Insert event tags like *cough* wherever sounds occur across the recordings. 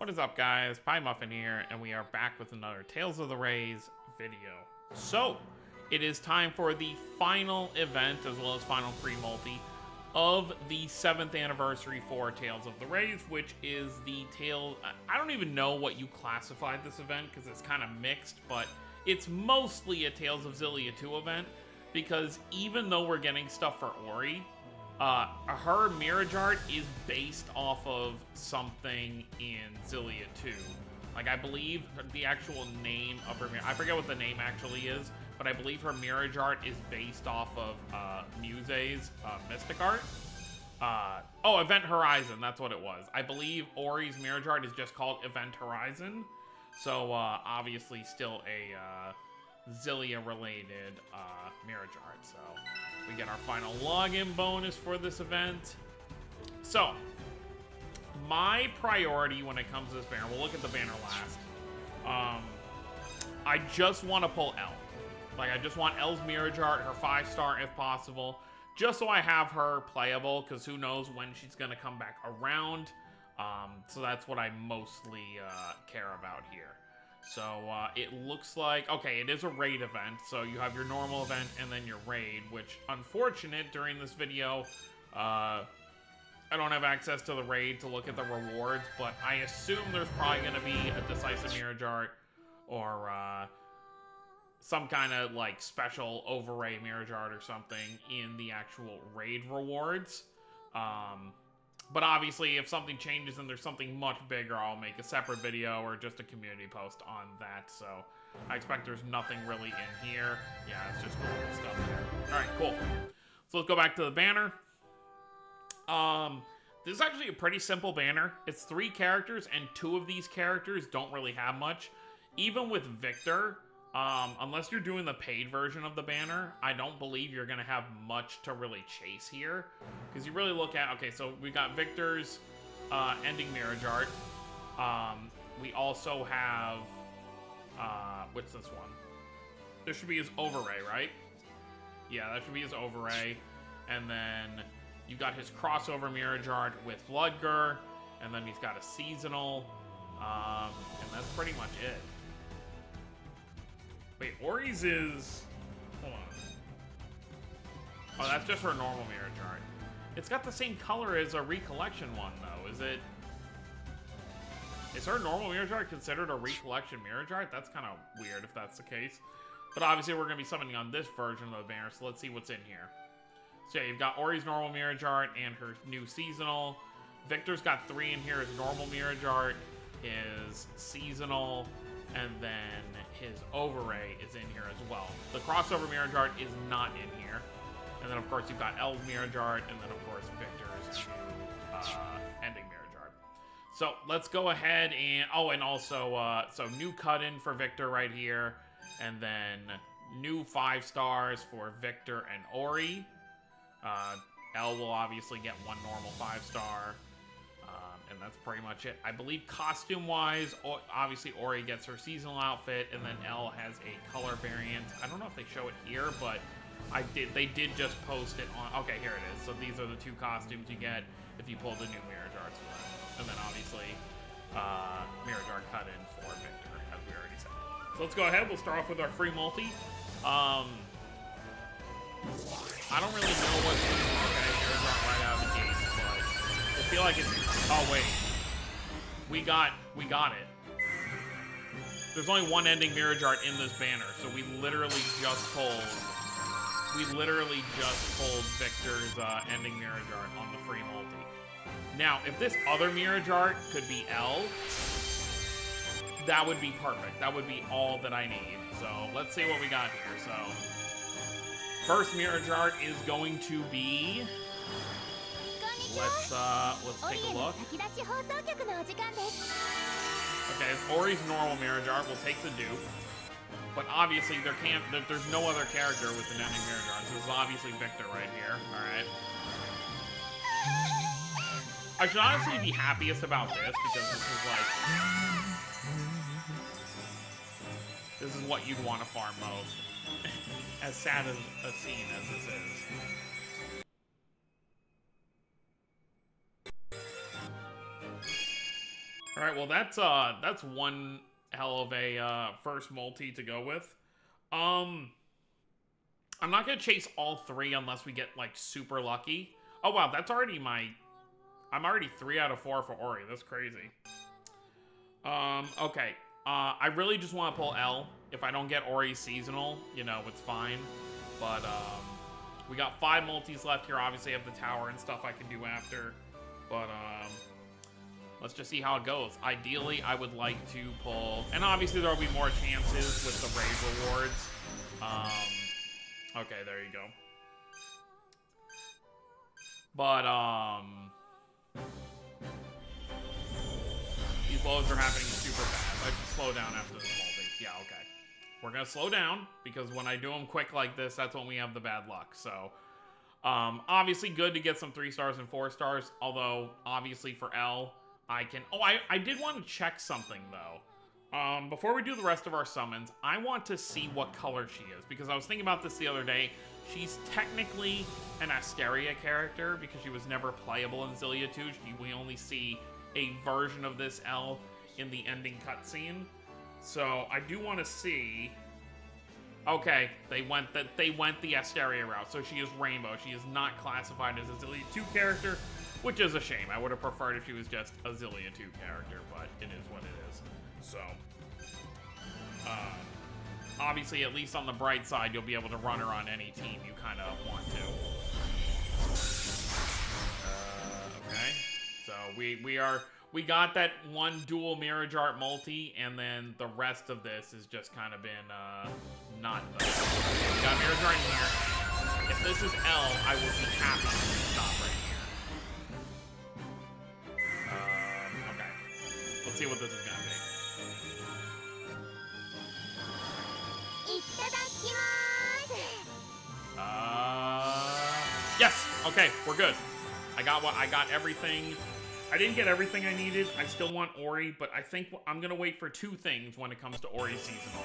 What is up guys, Pouty Muffin here, and we are back with another Tales of the Rays video. So, it is time for the final event, as well as final free multi, of the 7th anniversary for Tales of the Rays, which is the Tale... I don't even know what you classified this event, because it's kind of mixed, but it's mostly a Tales of Xillia 2 event, because even though we're getting stuff for Ori, uh, her Mirage Art is based off of something in Xillia 2. Like, I believe the actual name of her... I forget what the name actually is, but I believe her Mirage Art is based off of uh, Muzét's uh, Mystic Art. Uh, oh, Event Horizon, that's what it was. I believe Ori's Mirage Art is just called Event Horizon. So, uh, obviously still a Xillia-related uh, Mirage Art. So, we get our final login bonus for this event. So, my priority when it comes to this banner, we'll look at the banner last. Um, I just want to pull Elle. Like, I just want Elle's Mirage Art, her 5-star if possible, just so I have her playable, because who knows when she's going to come back around. Um, so that's what I mostly uh, care about here. So uh, it looks like, okay, it is a raid event, so you have your normal event and then your raid, which, unfortunate, during this video, uh, I don't have access to the raid to look at the rewards, but I assume there's probably going to be a Decisive Mirage Art or uh, some kind of like special overray Mirage Art or something in the actual raid rewards. Um, but obviously, if something changes and there's something much bigger, I'll make a separate video or just a community post on that. So I expect there's nothing really in here. Yeah, it's just normal stuff there. All right, cool. So let's go back to the banner. Um, this is actually a pretty simple banner. It's three characters, and two of these characters don't really have much. Even with Victor, um, unless you're doing the paid version of the banner, I don't believe you're going to have much to really chase here. Because you really look at, okay, so we got Victor's uh, Ending Mirage Art. Um, we also have, uh, what's this one? This should be his Overray, right? Yeah, that should be his Overray. And then you got his crossover Mirage Art with Ludger. And then he's got a Seasonal. Um, and that's pretty much it. Wait, Ori's is... Hold on. Oh, that's just her normal Mirage Art. It's got the same color as a Recollection one, though. Is it... Is her normal Mirage Art considered a Recollection Mirage Art? That's kind of weird if that's the case. But obviously we're going to be summoning on this version of the banner, so let's see what's in here. So yeah, you've got Ori's normal Mirage Art and her new Seasonal. Victor's got three in here. His normal Mirage Art, his Seasonal, and then his overray is in here as well. The crossover Mirage Art is not in here. And then, of course, you've got Elle's Mirage Art, and then, of course, Victor's uh, ending Mirage Art. So let's go ahead and... Oh, and also, uh, so new cut-in for Victor right here. And then new five stars for Victor and Ori. Uh, Elle will obviously get one normal five star and that's pretty much it. I believe costume-wise, obviously Ori gets her seasonal outfit, and then Elle has a color variant. I don't know if they show it here, but I did. They did just post it on. Okay, here it is. So these are the two costumes you get if you pull the new Mirage Arts one, and then obviously uh, Mirage Art cut in for Victor, as we already said. So let's go ahead. We'll start off with our free multi. Um, I don't really know what. Okay, Mirage Art right out feel like it's... Oh, wait. We got... We got it. There's only one ending Mirage Art in this banner, so we literally just pulled... We literally just pulled Victor's uh, ending Mirage Art on the free multi. Now, if this other Mirage Art could be Elle, that would be perfect. That would be all that I need. So, let's see what we got here. So, first Mirage Art is going to be... Let's uh, let's take a look. Okay, it's Ori's normal Mirage Art. We'll take the dupe. But obviously, there can't. There, there's no other character with an ending Mirage Art. So this is obviously Victor right here. All right. I should honestly be happiest about this because this is like. This is what you'd want to farm most. *laughs* as sad as a scene as this is. All right, well that's uh that's one hell of a uh, first multi to go with. Um, I'm not gonna chase all three unless we get like super lucky. Oh wow, that's already my. I'm already three out of four for Ori. That's crazy. Um, okay. Uh, I really just want to pull Elle. If I don't get Ori seasonal, you know, it's fine. But um, we got five multis left here. Obviously, I have the tower and stuff I can do after. But um, let's just see how it goes. Ideally, I would like to pull, and obviously there will be more chances with the raid rewards. Um, okay, there you go. But um, these blows are happening super fast. I should slow down after this multi. Yeah, okay. We're gonna slow down because when I do them quick like this, that's when we have the bad luck. So. Um, obviously good to get some three stars and four stars, although obviously for Elle, I can... Oh, I, I did want to check something, though. Um, before we do the rest of our summons, I want to see what color she is, because I was thinking about this the other day. She's technically an Asteria character, because she was never playable in Xillia 2. She, we only see a version of this Elle in the ending cutscene. So, I do want to see... Okay, they went that they went the Asteria route, so she is Rainbow. She is not classified as a Xillia 2 character, which is a shame. I would have preferred if she was just a Xillia 2 character, but it is what it is. So, uh, obviously, at least on the bright side, you'll be able to run her on any team you kind of want to. Uh, okay, so we we are we got that one dual Mirage Art multi, and then the rest of this has just kind of been uh, not the. We got Mirage Art here. If this is Elle, I will be happy to stop right see what this is gonna be. Uh, yes. Okay, we're good. I got what I got. Everything. I didn't get everything I needed. I still want Ori, but I think I'm gonna wait for two things when it comes to Ori seasonal.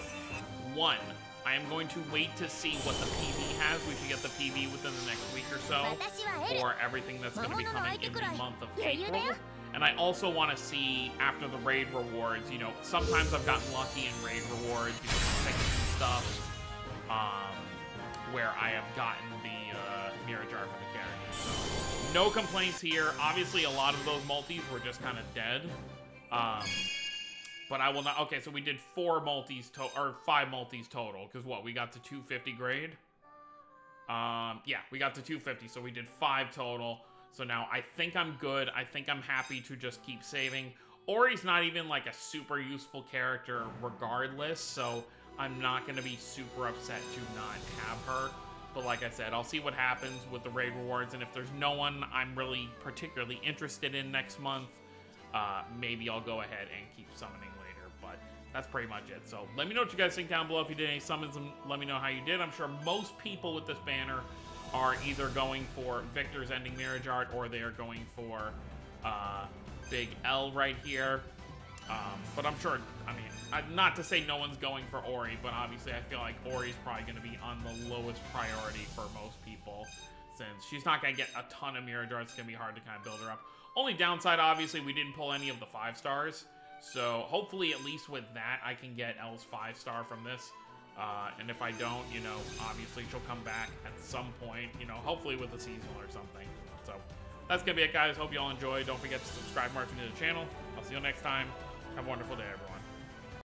One, I am going to wait to see what the PV has. We should get the PV within the next week or so for everything that's to be coming in the month of April. And I also want to see, after the raid rewards, you know, sometimes I've gotten lucky in raid rewards, you know, stuff, um, where I have gotten the uh, Mirage Art for the character. So, no complaints here. Obviously, a lot of those multis were just kind of dead. Um, but I will not. Okay, so we did four multis to or five multis total. Because what we got to 250 grade. Um, yeah, we got to 250, so we did five total. So now I think I'm good. I think I'm happy to just keep saving. Ori's not even like a super useful character regardless, so I'm not going to be super upset to not have her. But like I said, I'll see what happens with the raid rewards, and if there's no one I'm really particularly interested in next month, uh, maybe I'll go ahead and keep summoning later. But that's pretty much it. So let me know what you guys think down below. If you did any summons, and let me know how you did. I'm sure most people with this banner are either going for Victor's Ending Mirage Art or they are going for uh, Big Elle right here. Um, but I'm sure, I mean, not to say no one's going for Ori, but obviously I feel like Ori's probably going to be on the lowest priority for most people since she's not going to get a ton of Mirage Arts. It's going to be hard to kind of build her up. Only downside, obviously, we didn't pull any of the five stars. So hopefully, at least with that, I can get Elle's five star from this. Uh, and if I don't, you know, obviously she'll come back at some point, you know, hopefully with a seasonal or something. So that's going to be it, guys. Hope you all enjoy. Don't forget to subscribe more if you're new to the channel. I'll see you next time. Have a wonderful day, everyone.